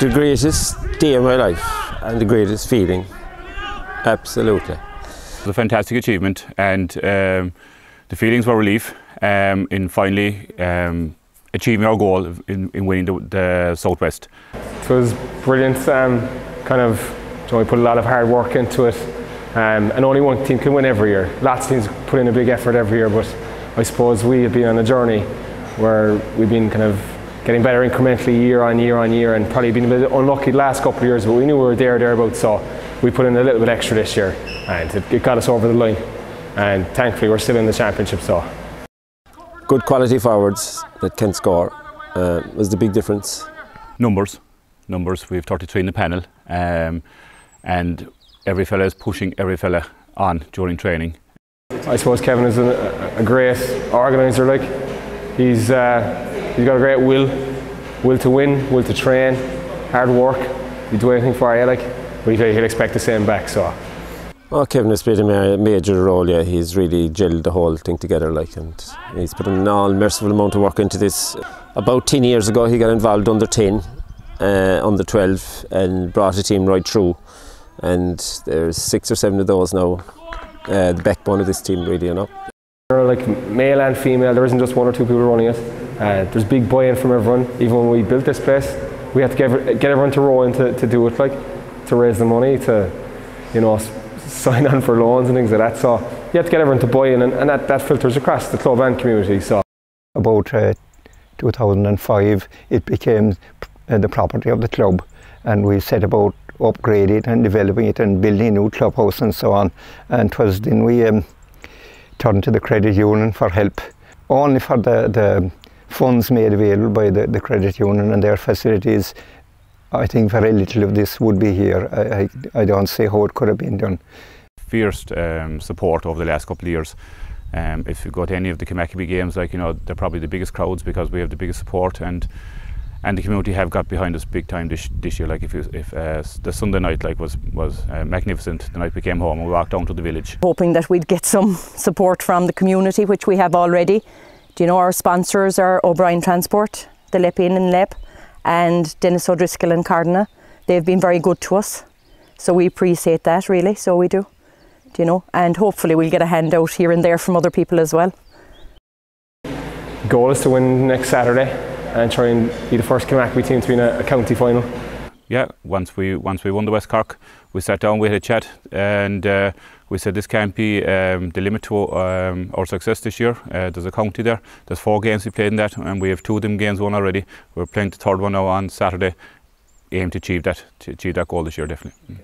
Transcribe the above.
The greatest day of my life and the greatest feeling. Absolutely. It was a fantastic achievement, and um, the feelings were relief um, in finally um, achieving our goal in, in winning the, the Southwest. It was brilliant. Um, kind of, you know, we put a lot of hard work into it, um, and only one team can win every year. Lots of teams put in a big effort every year, but I suppose we have been on a journey where we've been kind of getting better incrementally year on year on year, and probably been a bit unlucky the last couple of years, but we knew we were there thereabouts, so we put in a little bit extra this year, and it, it got us over the line. And thankfully, we're still in the championship, so Good quality forwards that can score uh, was the big difference. Numbers, numbers. We have 33 in the panel, um, and every fella is pushing every fella on during training. I suppose Kevin is a, a great organiser. Like he's uh, he's got a great will, will to win, will to train, hard work. He'd do anything for you, like, but he'll, expect the same back. So Oh, Kevin has played a major role. Yeah, he's really gelled the whole thing together. Like, and he's put an all merciful amount of work into this. About ten years ago, he got involved under ten, uh, under twelve, and brought a team right through. And there's six or seven of those now. Uh, the backbone of this team, really, you know. you know, like male and female, there isn't just one or two people running it. Uh, there's big buy-in from everyone. Even when we built this place, we had to get, get everyone to row in to, to do it, like to raise the money, to you know sign on for loans and things like that. So you have to get everyone to buy in, and, and that, that filters across the club and community. So. about uh, 2005 it became uh, the property of the club and we set about upgrading it and developing it and building a new clubhouse and so on and 'twas then we um, turned to the credit union for help only for the, the funds made available by the, the credit union and their facilities I think very little of this would be here I, I, I don't see how it could have been done Fierce um, support over the last couple of years. Um, if you go to any of the Kilmacabea games, like you know, they're probably the biggest crowds because we have the biggest support and. And the community have got behind us big time this, this year. Like if you, if uh, the Sunday night like was was uh, magnificent. The night we came home and we walked down to the village. hoping that we'd get some support from the community, which we have already. Do you know our sponsors are O'Brien Transport, the Leap Inn and Leap, and Dennis O'Driscoll and Cardina. They've been very good to us, so we appreciate that really. So we do, do you know, and hopefully we'll get a handout here and there from other people as well. goal is to win next Saturday and try and be the first Kilmacabea team to be in a, a county final. yeah, once we once we won the West Cork, we sat down, we had a chat, and uh, we said this can't be um, the limit to um, our success this year. Uh, there's a county there. There's four games we played in that, and we have two of them games won already. We're playing the third one now on Saturday. Aim to achieve that to achieve that goal this year, definitely. Mm.